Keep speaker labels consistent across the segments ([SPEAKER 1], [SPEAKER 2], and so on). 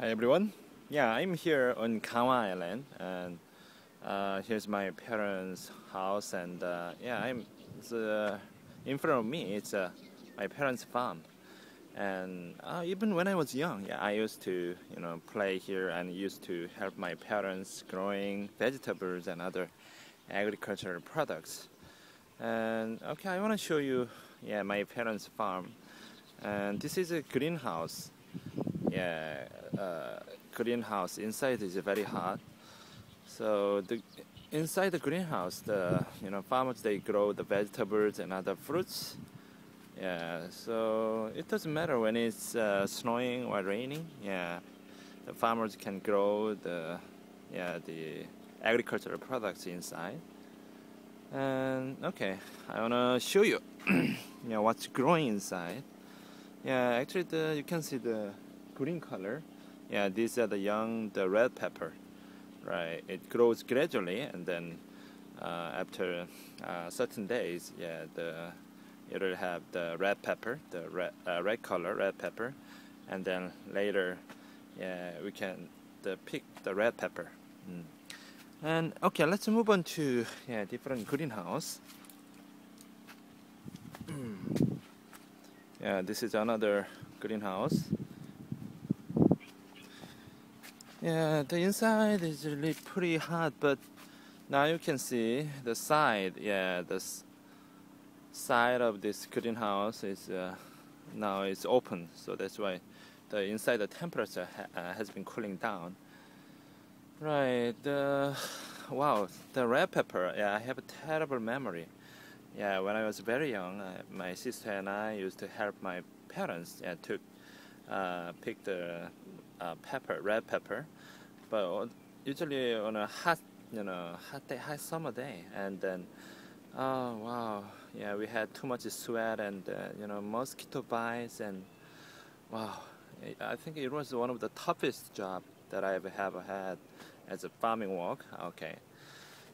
[SPEAKER 1] Hi everyone. Yeah, I'm here on Ganghwa Island, and uh, here's my parents' house, and uh, yeah, I'm uh, in front of me. It's uh, my parents' farm, and uh, even when I was young, yeah, I used to you know play here and used to help my parents growing vegetables and other agricultural products. And okay, I want to show you yeah my parents' farm, and this is a greenhouse yeah, uh, greenhouse inside is very hot. So the inside the greenhouse, the you know farmers they grow the vegetables and other fruits. Yeah, so it doesn't matter when it's uh, snowing or raining. Yeah, the farmers can grow the yeah the agricultural products inside. And okay, I wanna show you, you know what's growing inside. Yeah, actually the you can see the green color. Yeah, these are the young, the red pepper, right? It grows gradually, and then uh, after uh, certain days, yeah, the it'll have the red pepper, the red uh, red color, red pepper, and then later, yeah, we can the pick the red pepper. Mm. And okay, let's move on to yeah different greenhouse. yeah, this is another greenhouse. Yeah, the inside is really pretty hot, but now you can see the side. Yeah, the side of this greenhouse is uh, now it's open, so that's why the inside the temperature ha uh, has been cooling down. Right. The wow, the red pepper. Yeah, I have a terrible memory. Yeah, when I was very young, uh, my sister and I used to help my parents yeah, to uh, pick the uh, pepper, red pepper, but usually on a hot, you know, hot day, hot summer day, and then, oh wow, yeah, we had too much sweat and uh, you know mosquito bites and wow, I think it was one of the toughest job that I ever have had as a farming work. Okay,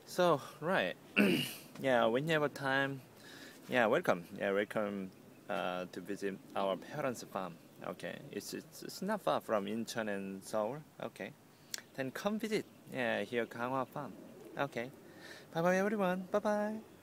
[SPEAKER 1] so right, yeah, when you have a time, yeah, welcome, yeah, welcome uh, to visit our parents' farm. Okay, it's, it's, it's not far from Incheon and Seoul. Okay, then come visit. Yeah, here Ganghwa Farm. Okay, bye bye everyone. Bye bye.